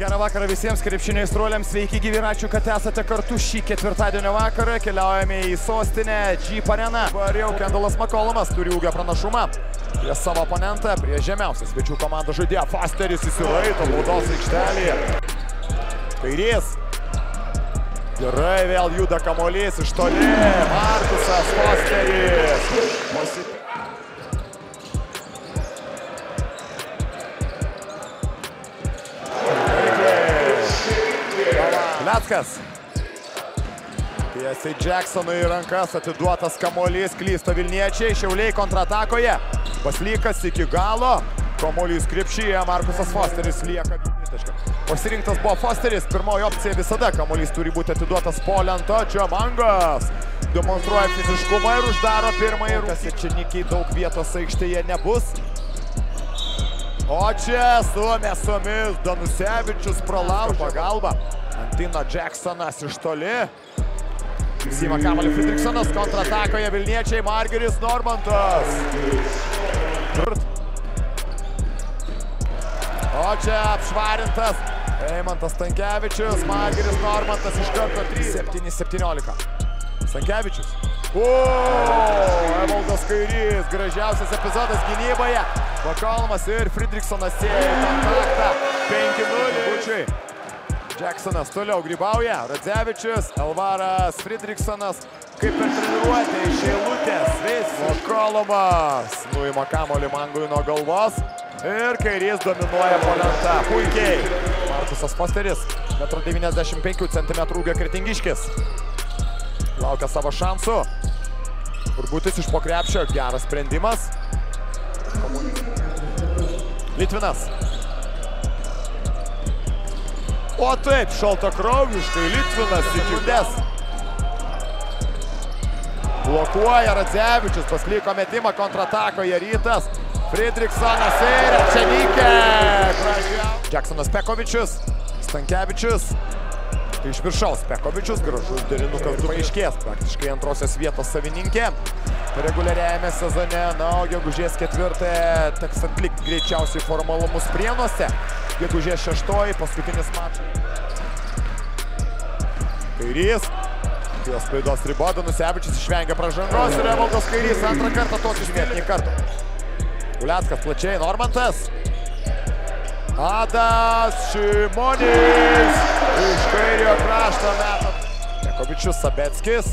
Gerą vakarą visiems krepšinio įstruoliams, sveiki gyvi ir ačiū, kad esate kartu šį ketvirtadienio vakarą. Keliaujame į sostinę Jeep Arena. Dabar jau Kendalas Makolomas turi ūgio pranašumą prie savo oponentą, prie žemiausios svečių komandos žaidėjo. Fosteris įsilaito baudos aikštelėje. Kairys. Gerai, vėl juda kamolys iš toli. Markusas Fosteris. Leckas. Tiesiai Jacksonui rankas atiduotas kamuolys, klysta Vilniečiai, Šiauliai kontratakoje. Paslykas iki galo. Kamuolys krepšyje, Markusas Fosteris lieka. Pasirinktas buvo Fosteris, pirmoji opcija visada. Kamuolys turi būti atiduotas po lento. Čia Mangas demonstruoja fiziškumą ir uždaro pirmąjį rūkąs. Čia nikiai daug vietos aikštėje nebus. O čia sumė sumis Danusevičius pralaužo pagalbą. Antino Jacksonas iš toli. Sima kamalį Fridriksonas kontratakoje Vilniečiai Margeris Normantas. O čia apšvarintas Eimantas Stankevičius, Margeris Normantas iš karto 3-7-17. Stankevičius. O, Evaldas Kairys, gražiausias epizodas gynyboje. Makalmas ir Fridriksonas į kontaktą. 5-0. Bučiui. Jacksonas toliau grybauja, Radzevičius, Elvaras Fridriksonas, kaip ir treniruotė iš eilutės, vis Kolomas nuima kamolį Mangui nuo galvos ir kairys dominuoja polenta, puikiai. Markusas Fosteris, 1,95 cm ūgio kretingiškis, laukia savo šansų. Urbutis iš pokrepšio, geras sprendimas. Litvinas. O taip, šaltakraujiškai Litvinas iki des. Blokuoja Radzevičius, paslyko metimą kontratakoje rytas. Fridriksonas ir Čenikė. Jacksonas Pekovičius, Stankevičius. Iš viršaus Pekovičius, gražus derinukas du paaiškės, praktiškai antrosios vietos savininkė. Reguliariajame sezone, na, o gegužės ketvirtąją teks atlikti greičiausiai formalumus prienuose. Gegužės šeštoji, paskutinis mačas. Kairys. Jos klaidos riba, Danusevičius išvengia pražangos ir Evaldas Kairys antrą kartą tokį žmėtinį kartą. Uleckas plačiai, Normantas. Adas Šimonis iš kairio krašto meta. Pekovičius Sabeckis.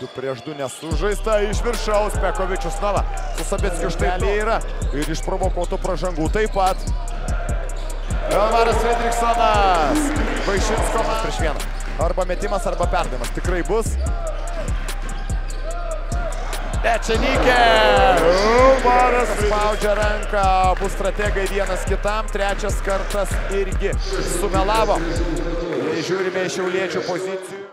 2 prieš 2 nesužaista iš viršaus. Pekovičius Nova su Sabeckiu štai yra. Ir iš provokuotų pražangų taip pat. Elvaras Fredriksonas. Vaišinsko prieš vieną. Arba metimas, arba perdavimas. Tikrai bus. Ečenikė. Elvaras spaudžia ranką. Bus strategai vienas kitam. Trečias kartas irgi sumelavo. Žiūrime iš šiauliečių pozicijų.